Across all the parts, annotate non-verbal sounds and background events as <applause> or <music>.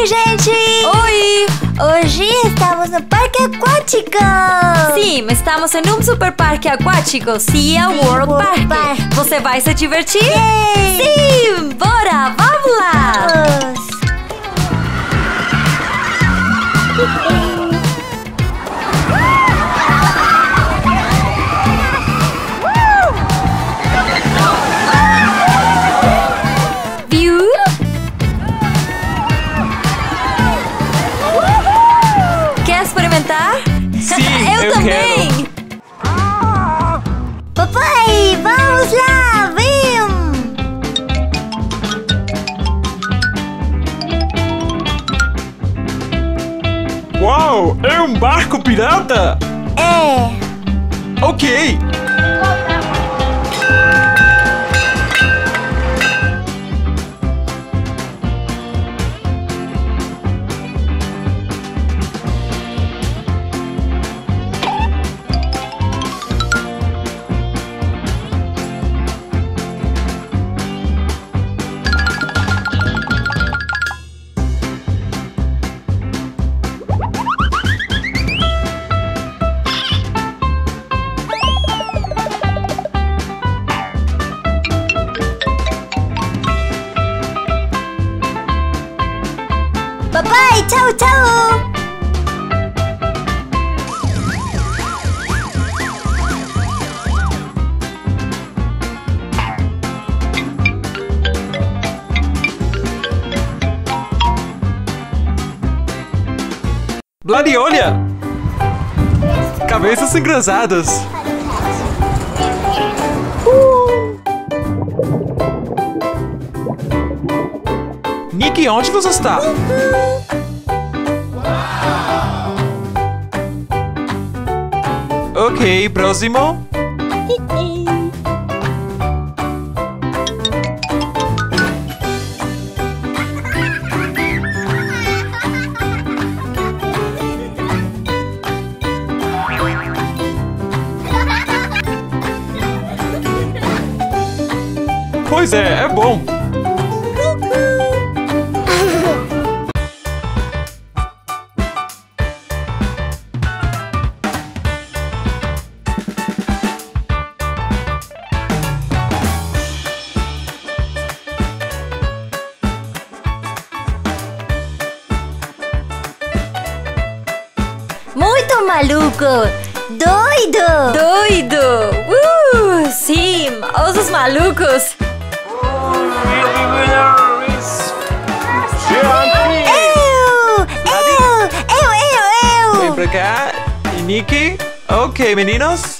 Oi, gente! Oi! Hoje estamos no parque aquático! Sim, estamos em um super parque aquático, Sea World, World Park. Park. Você vai se divertir? Yay! Sim! Bora, vamos Eu também! Papai, vamos lá! Vem! Uau, é um barco pirata? É! Ok. Bloody, olha! Cabeças engraçadas. Nick, onde você está? Ok, próximo. Pois é, é bom. Muito maluco! Doido! Doido! Uh! Sim, osos malucos! Eu! Eu! Eu, eu, Vem eu! pra cá. E Nick? Ok, meninos.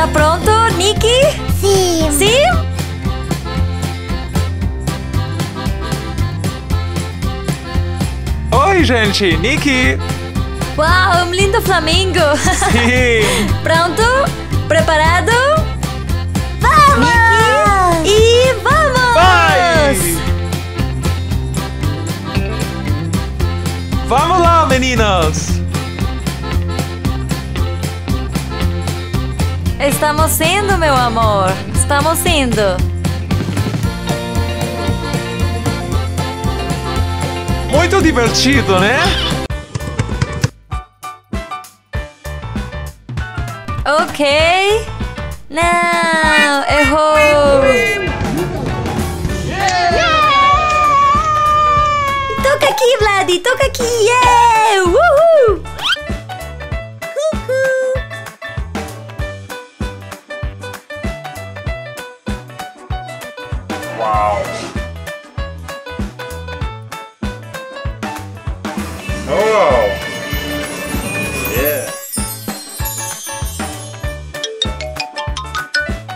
Tá pronto, Nick? Sim! Sim? Oi, gente. Nick. Uau, um lindo flamingo! Sim. <laughs> Pronto? Preparado? Estamos indo, meu amor. Estamos indo. Muito divertido, né? Ok. Não, errou. Uau! Oh! Yeah!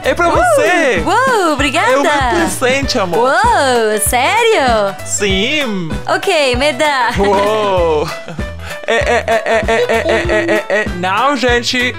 É pra você! Uou, É o meu obrigada. presente, amor! Uou, sério? Sim! Ok, me dá. Uou! <laughs> É, é, é, é, é, é, é, é, é, não, gente!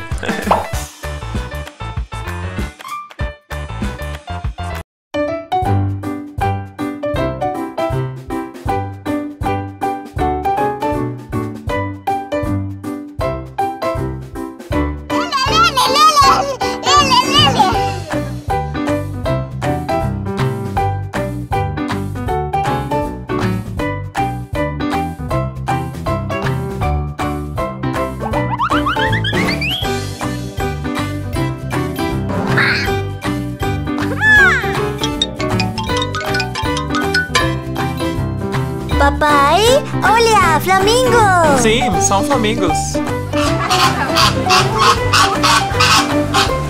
Papai, olha, flamingo! Sim, são flamingos!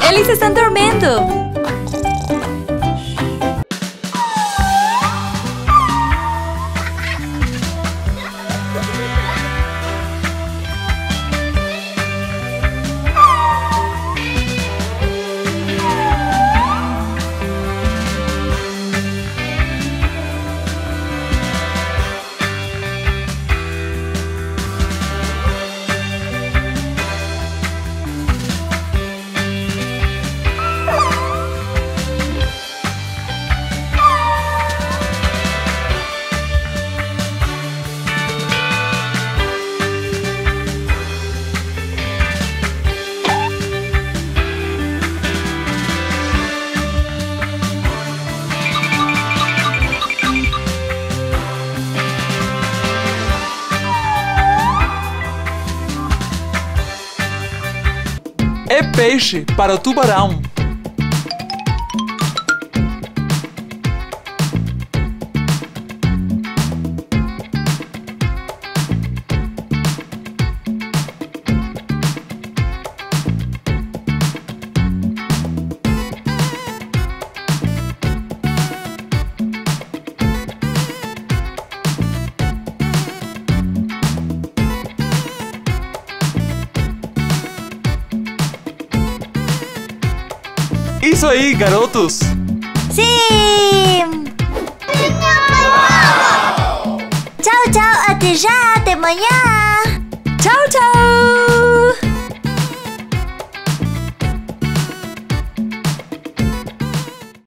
Eles estão dormindo. Peixe para o tubarão! Isso aí, garotos! Sim! Tchau, tchau, até já, até amanhã!